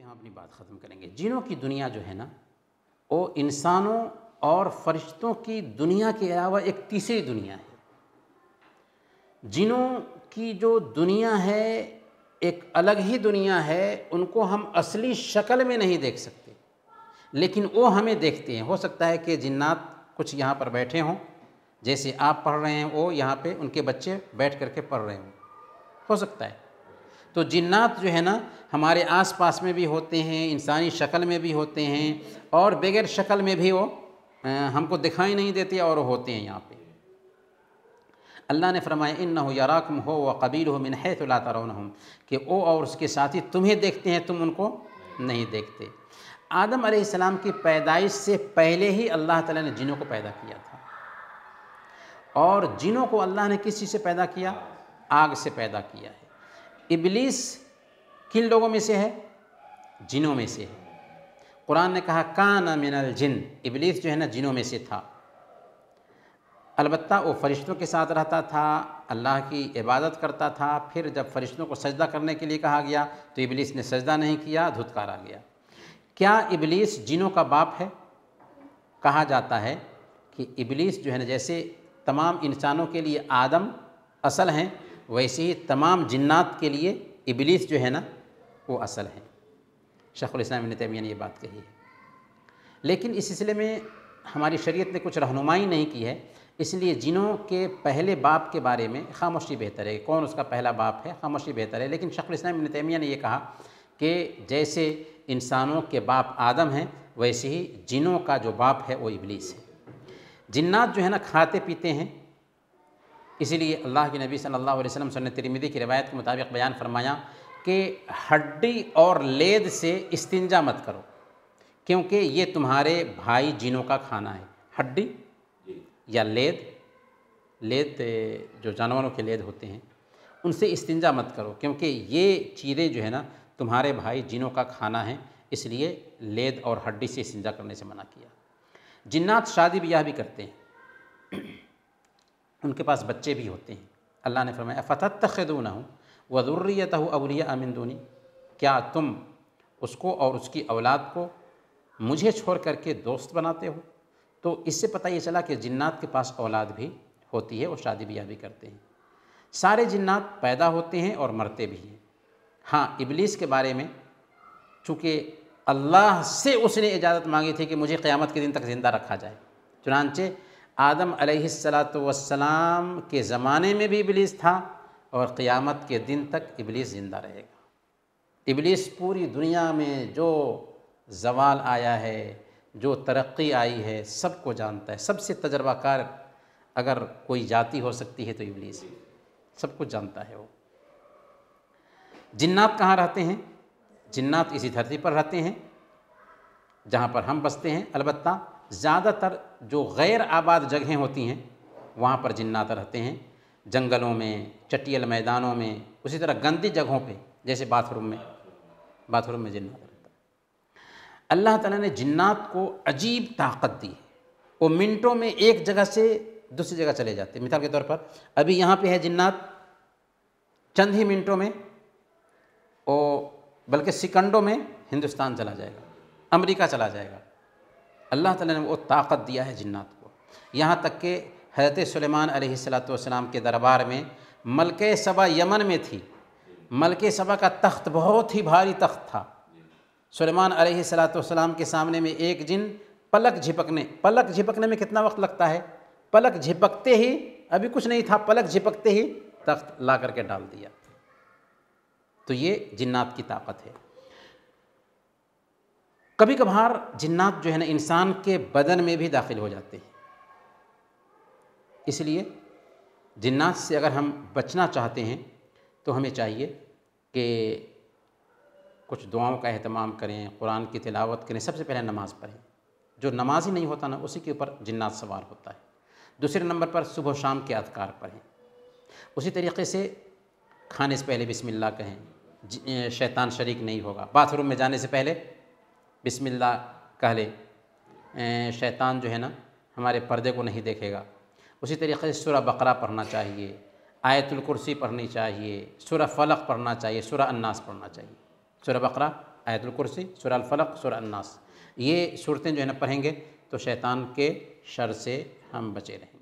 पे हम अपनी बात ख़त्म करेंगे। जिनों की दुनिया जो है ना, वो इंसानों और फरिश्तों की दुनिया के अलावा एक तीसरी दुनिया है। जिनों की जो दुनिया है, एक अलग ही दुनिया है, उनको हम असली शक्ल में नहीं देख सकते। लेकिन वो हमें देखते हैं। हो सकता है कि जिन्नात कुछ यहाँ पर बैठे हों। जैसे आप पढ़ रहे हैं, वो यहाँ पे उनके बच्चे बैठ करके पढ़ रहे हों। हो सकता है। तो जिन्नात जो है ना, हमारे आसपास में भी होते हैं, इंसानी शक्ल में भी होते हैं, और बगैर शक्ल में भी वो हमको दिखाई नहीं देते और होते हैं यहाँ पे। अल्लाह ने फरमाया इन न हो याराकम हो व कबील हो मिन है तो हम कि ओ और उसके साथी तुम्हें देखते हैं, तुम उनको नहीं देखते। आदम सलाम की पैदाइश से पहले ही अल्लाह ताला ने जिनों को पैदा किया था। और जिनों को अल्लाह ने किस चीज़ से पैदा किया? आग से पैदा किया है। इबलीस किन लोगों में से है? जिनों में से है। कुरान ने कहा, कान मिनल जिन। इबलीस जो है ना, जिनों में से था। अलबत्ता वो फ़रिश्तों के साथ रहता था, अल्लाह की इबादत करता था, फिर जब फ़रिश्तों को सजदा करने के लिए कहा गया तो इबलीस ने सजदा नहीं किया, धुतकारा गया। क्या इबलीस जिनों का बाप है? कहा जाता है कि इबलीस जो है ना, जैसे तमाम इंसानों के लिए आदम असल हैं वैसे ही तमाम जिन्नात के लिए इबलीस जो है ना, वो असल हैं। शेख़ुलस्लाम ने तैमिया ने ये बात कही है। लेकिन इस सिलसिले में हमारी शरीयत ने कुछ रहनुमाई नहीं की है। इसलिए जिनों के पहले बाप के बारे में खामोशी बेहतर है। कौन उसका पहला बाप है? खामोशी बेहतर है। लेकिन शख्ल तैमिया ने यह कहा कि जैसे इंसानों के बाप आदम हैं, वैसे ही जिनों का जो बाप है, वो इबलीस है। जिन्नात जो है ना, खाते पीते हैं इसीलिए अल्लाह के नबी सल्लल्लाहु अलैहि वसल्लम सन्नत तिरमिदी की रवायत के मुताबिक बयान फरमाया कि हड्डी और लेद से इस्तिंजा मत करो क्योंकि ये तुम्हारे भाई जिनों का खाना है। हड्डी या लेद लेद जो जानवरों के लेद होते हैं उनसे इस्तिंजा मत करो क्योंकि ये चीज़ें जो है ना तुम्हारे भाई जिनों का खाना है इसलिए लेद और हड्डी से इस्तिंजा करने से मना किया। जिन्नात शादी ब्याह भी करते हैं। उनके पास बच्चे भी होते हैं। अल्लाह ने फरमाया फ़तत न हूँ वज़ुर्रियत अबलिया अमिन क्या तुम उसको और उसकी औलाद को मुझे छोड़ करके दोस्त बनाते हो? तो इससे पता ये चला कि जिन्नात के पास औलाद भी होती है और शादी ब्याह भी करते हैं। सारे जिन्नात पैदा होते हैं और मरते भी हैं। हाँ इबलीस के बारे में, चूँकि अल्लाह से उसने इजाज़त मांगी थी कि मुझे क़यामत के दिन तक ज़िंदा रखा जाए, चुनानचे आदम अलैहिस्सलाम के ज़माने में भी इबलीस था और क़यामत के दिन तक इबलीस ज़िंदा रहेगा। इबलीस पूरी दुनिया में जो जवाल आया है, जो तरक्की आई है, सबको जानता है। सबसे तजर्बाकार अगर कोई जाति हो सकती है तो इबलीस सब कुछ जानता है वो। जिन्नात कहाँ रहते हैं? जिन्नात इसी धरती पर रहते हैं, जहाँ पर हम बसते हैं। अलबत्ता ज़्यादातर जो गैर आबाद जगहें होती हैं, वहाँ पर जिन्नात रहते हैं। जंगलों में, चटियल मैदानों में, उसी तरह गंदी जगहों पे, जैसे बाथरूम में बाथरूम में जिन्नात रहता अल्लाह ताला ने जिन्नात को अजीब ताकत दी है। वो मिनटों में एक जगह से दूसरी जगह चले जाते हैं। मिसाल के तौर पर, अभी यहाँ पे है जिन्नात, चंद ही मिनटों में, वो बल्कि सिकंडों में हिंदुस्तान चला जाएगा, अमेरिका चला जाएगा। अल्लाह ताला ने वो ताकत दिया है जिन्नात को। यहाँ तक कि हज़रत सलेमान अलैहिस्सलाम के दरबार में मलक सबा यमन में थी। मलक सबा का तख्त बहुत ही भारी तख्त था। सुलेमान सलाम के सामने में एक जिन पलक झिपकने पलक झिपकने में कितना वक्त लगता है? पलक झिपकते ही, अभी कुछ नहीं था, पलक झिपकते ही तख्त ला करके डाल दिया। तो ये जिन्नात की ताकत है। कभी कभार जिन्नात जो है ना, इंसान के बदन में भी दाखिल हो जाते हैं। इसलिए जिन्नात से अगर हम बचना चाहते हैं तो हमें चाहिए कि कुछ दुआओं का अहतमाम करें, कुरान की तिलावत करें, सबसे पहले नमाज़ पढ़ें। जो नमाज़ ही नहीं होता ना, उसी के ऊपर जिन्नात सवार होता है। दूसरे नंबर पर सुबह शाम के अदकार पढ़ें। उसी तरीके से खाने से पहले बिस्मिल्लाह कहें शैतान शरीक नहीं होगा। बाथरूम में जाने से पहले बिस्मिल्लाह कह ले शैतान जो है ना, हमारे पर्दे को नहीं देखेगा। उसी तरीके से सुरह बकरा पढ़ना चाहिए, आयतुल कुर्सी पढ़नी चाहिए, सुरह फलक पढ़ना चाहिए, सुरह अन्नास पढ़ना चाहिए। सुरह बकरा, आयतुल कुर्सी, सूरह अल फलक, सूरह अन्नास। ये सूरतें जो है ना पढ़ेंगे तो शैतान के शर से हम बचे रहेंगे।